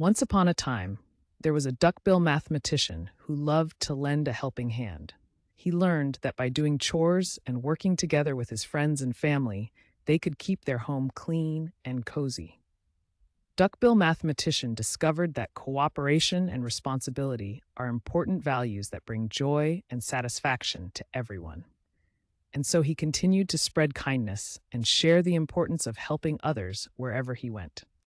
Once upon a time, there was a duckbill mathematician who loved to lend a helping hand. He learned that by doing chores and working together with his friends and family, they could keep their home clean and cozy. Duckbill Mathematician discovered that cooperation and responsibility are important values that bring joy and satisfaction to everyone. And so he continued to spread kindness and share the importance of helping others wherever he went.